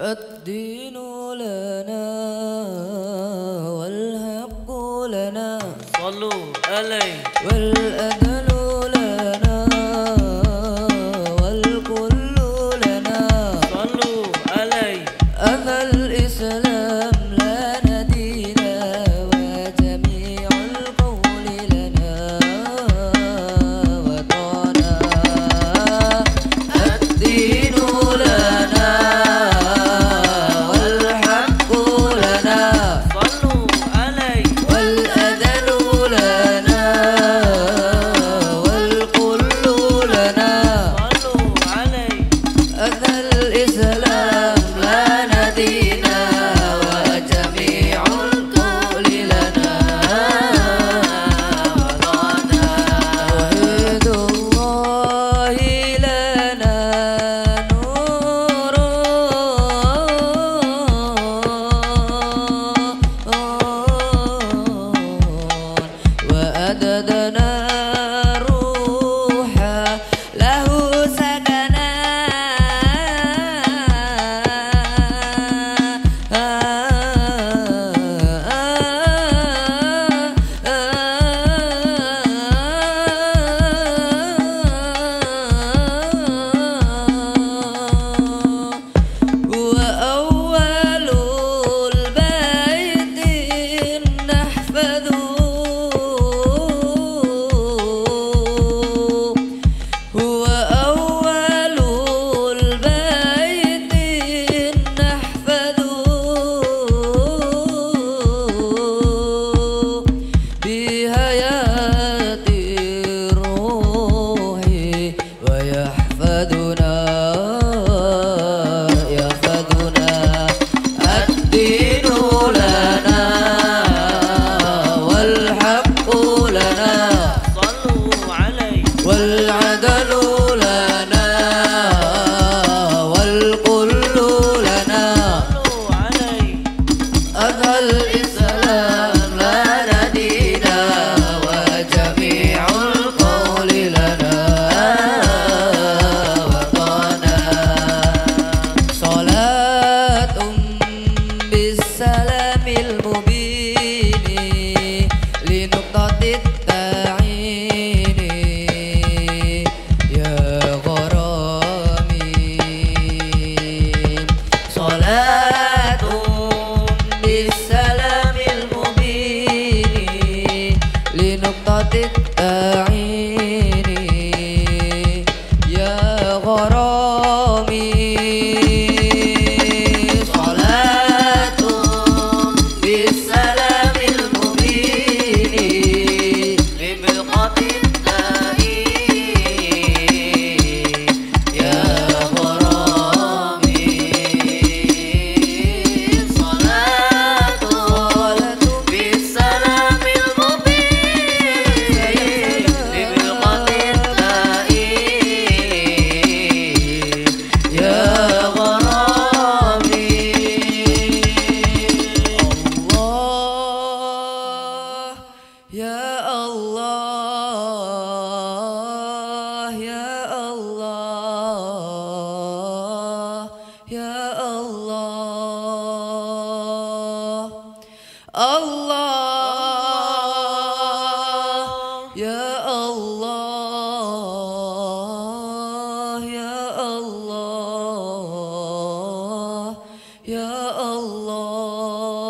الدين لنا والحق لنا. صلوا عليه. والعدل لنا والكل لنا. أبى الإسلام لا وجميع القول لنا. وطنا صلاة بالسلام. be يا الله يا الله يا الله الله يا الله يا الله يا الله.